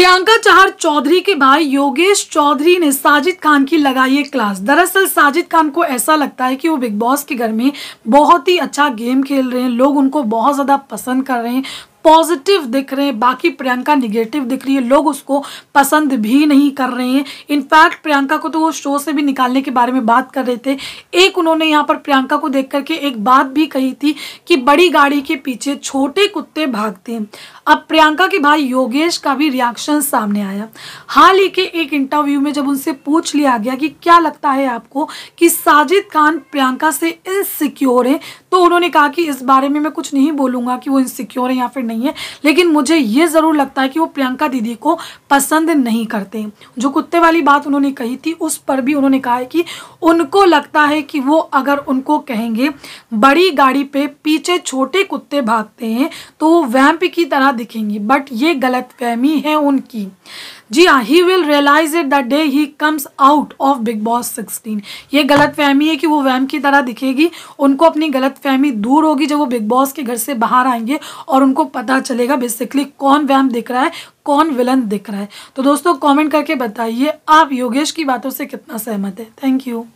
प्रियंका चहर चौधरी के भाई योगेश चौधरी ने साजिद खान की लगाई है क्लास। दरअसल साजिद खान को ऐसा लगता है कि वो बिग बॉस के घर में बहुत ही अच्छा गेम खेल रहे हैं। लोग उनको बहुत ज़्यादा पसंद कर रहे हैं। पॉजिटिव दिख रहे हैं, बाकी प्रियंका निगेटिव दिख रही है, लोग उसको पसंद भी नहीं कर रहे हैं। इनफैक्ट प्रियंका को तो वो शो से भी निकालने के बारे में बात कर रहे थे। एक उन्होंने यहाँ पर प्रियंका को देख करके एक बात भी कही थी कि बड़ी गाड़ी के पीछे छोटे कुत्ते भागते हैं। अब प्रियंका के भाई योगेश का भी रिएक्शन सामने आया। हाल ही के एक इंटरव्यू में जब उनसे पूछ लिया गया कि क्या लगता है आपको कि साजिद खान प्रियंका से इनसिक्योर है तो उन्होंने कहा कि इस बारे में मैं कुछ नहीं बोलूँगा कि वो इनसिक्योर है या फिर नहीं है, लेकिन मुझे ये ज़रूर लगता है कि वो प्रियंका दीदी को पसंद नहीं करते जो कुत्ते वाली बात उन्होंने कही थी, उस पर भी उन्होंने कहा है कि उनको लगता है कि वो अगर उनको कहेंगे, बड़ी गाड़ी पे पीछे छोटे कुत्ते भागते हैं तो वो वैम्प की तरह दिखेंगी। बट ये गलत है उनकी। जी हाँ he will realize it the day he comes out of Bigg Boss sixteen ये गलत फहमी है कि वो वैम की तरह दिखेगी, उनको अपनी गलत फहमी दूर होगी जब वो बिग बॉस के घर से बाहर आएँगे और उनको पता चलेगा बेसिकली कौन वैम दिख रहा है, कौन विलन दिख रहा है। तो दोस्तों कमेंट करके बताइए, आप योगेश की बातों से कितना सहमत है? Thank you